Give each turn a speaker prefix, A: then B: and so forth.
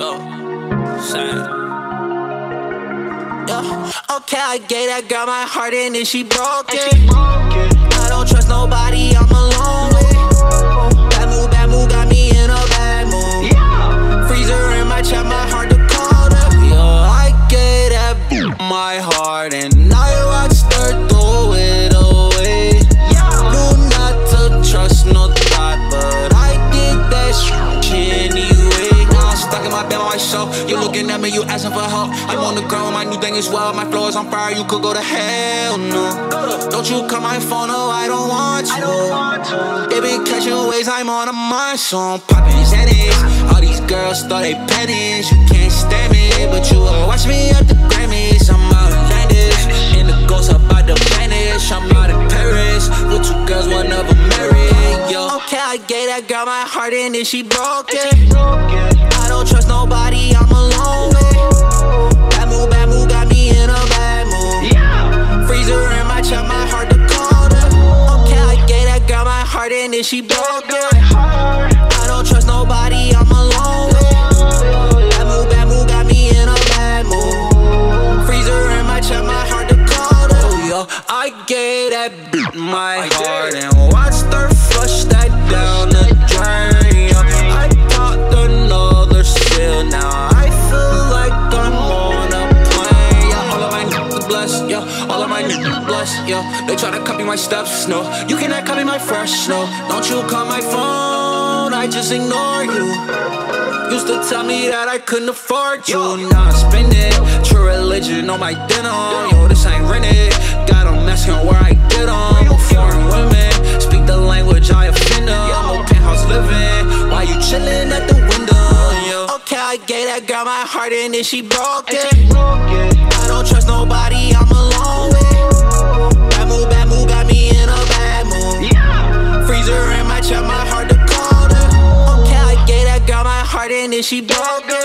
A: Yo, same. Okay, I gave that girl my heart and then she broke it. I don't trust nobody, I'm alone. You looking you asking for help. I'm on the ground, my new thing is well. My floor is on fire, you could go to hell, no. Don't you call my phone, no, I don't want you. They been catching waves, I'm on a mind, so I'm popping Xanax. All these girls thought they pennies, you can't stand me, but you will watch me at the Grammys. I'm outlandish, and the ghost about to vanish. I'm out in Paris, with two girls, one of them married. Yo, okay, I gave that girl my heart and then she broke it. She broke it. I don't trust nobody, I'm alone with. Bad move, bad move, got me in a bad mood. Freezer in my chat, my heart to call up. Yo, I gave that bitch my heart and watched her niggas yeah. They try to copy my steps, no, you cannot copy my fresh, no. Don't you call my phone, I just ignore you. Used to tell me that I couldn't afford you. Now I spend it. True religion on my dinner. Yo, this ain't rented. Got them asking where I get them. Foreign women speak the language I offend them. Penthouse living. Why you chilling at the window? Yo. Okay, I gave that girl my heart and then she broke it. party and then she broke up.